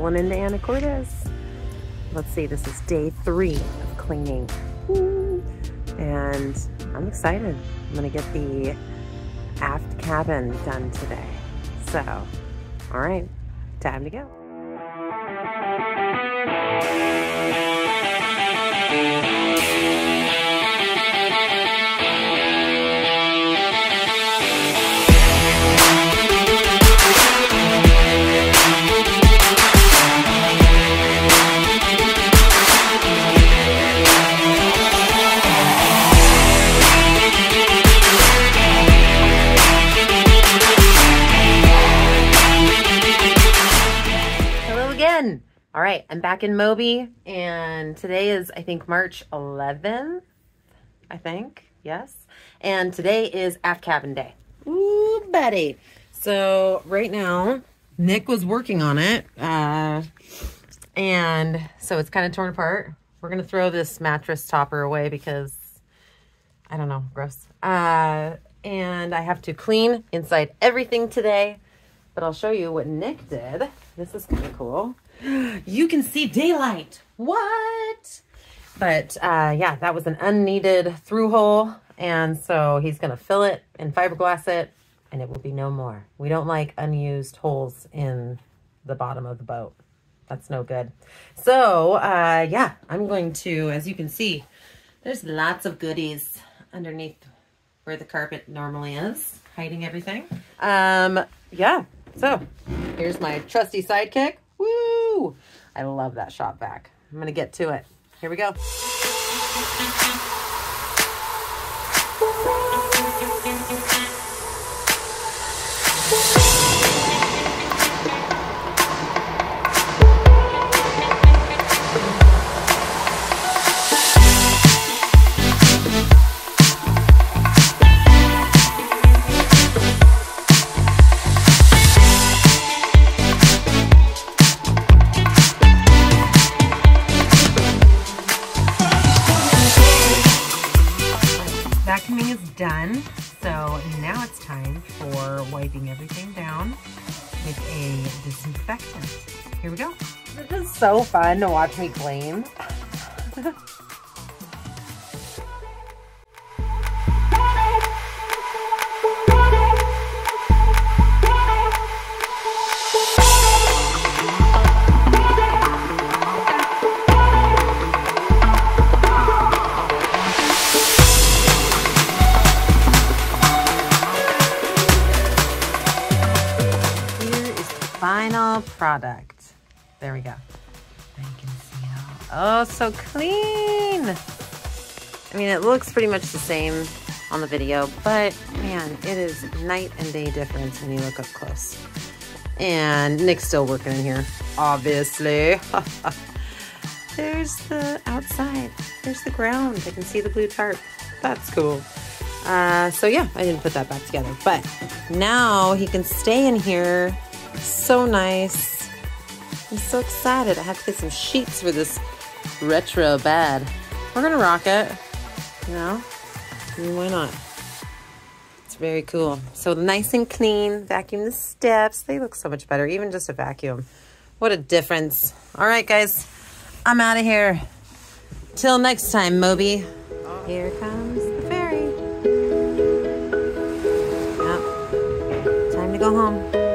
on into Anacortes. Let's see, this is day three of cleaning. And I'm excited. I'm gonna get the aft cabin done today. So, all right, time to go. All right, I'm back in Moby, and today is, I think, March 11th, I think, yes. And today is aft cabin day. Ooh, buddy. So right now, Nick was working on it, uh, and so it's kind of torn apart. We're going to throw this mattress topper away because, I don't know, gross. Uh, and I have to clean inside everything today, but I'll show you what Nick did. This is kind of cool you can see daylight. What? But uh, yeah, that was an unneeded through hole. And so he's going to fill it and fiberglass it and it will be no more. We don't like unused holes in the bottom of the boat. That's no good. So uh, yeah, I'm going to, as you can see, there's lots of goodies underneath where the carpet normally is, hiding everything. Um, yeah, so here's my trusty sidekick. I love that shop vac. I'm going to get to it. Here we go. Done. So now it's time for wiping everything down with a disinfectant. Here we go. This is so fun to watch me clean. final product. There we go. You can see oh, so clean. I mean, it looks pretty much the same on the video, but man, it is night and day difference when you look up close. And Nick's still working in here, obviously. There's the outside. There's the ground. I can see the blue tarp. That's cool. Uh, so yeah, I didn't put that back together. But now he can stay in here so nice. I'm so excited. I have to get some sheets for this retro bed. We're gonna rock it, you know? I mean, why not? It's very cool. So nice and clean, vacuum the steps. They look so much better, even just a vacuum. What a difference. All right, guys, I'm out of here. Till next time, Moby. Here comes the ferry. Yep. Time to go home.